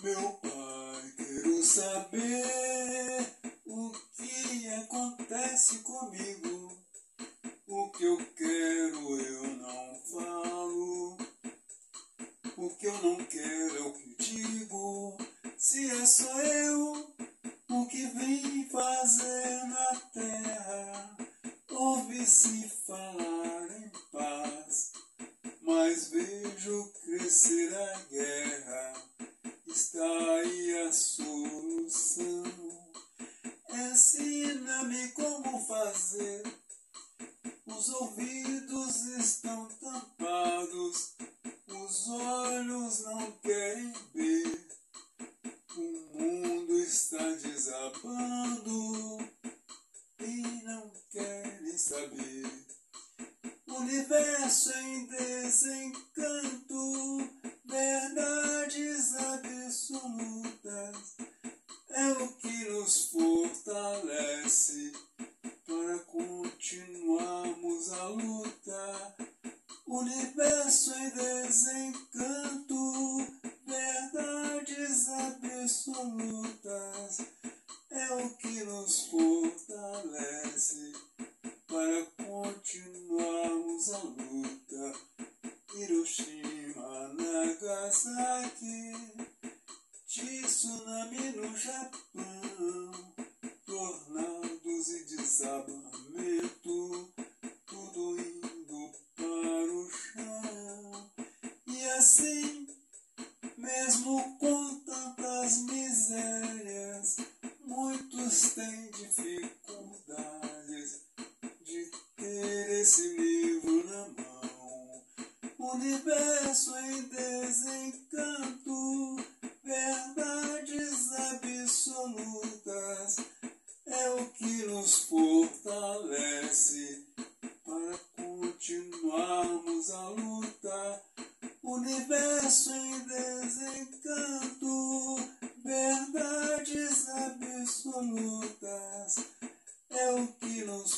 Meu pai, quero saber o que acontece comigo. O que eu quero eu não falo. O que eu não quero o que digo. Se é só eu o que vim fazer na terra, ouve-se falar em paz, mas vejo crescer a guerra. Está aí a solução. Ensina-me como fazer. Os ouvidos estão tampados, os olhos não querem ver. O mundo está desabando e não querem saber. O universo em desencanto, o que nos fortalece para continuarmos a luta. Hiroshima, Nagasaki, tsunami no Japão, tornados e desabamento, esse livro na mão. Universo em desencanto, verdades absolutas é o que nos fortalece para continuarmos a luta. Universo em desencanto, verdades absolutas é o que nos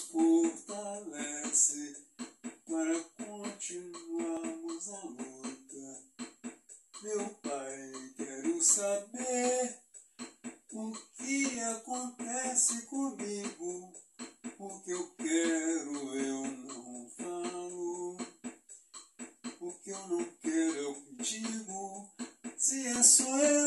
saber o que acontece comigo. O que eu quero eu não falo. O que eu não quero eu digo. Se é só eu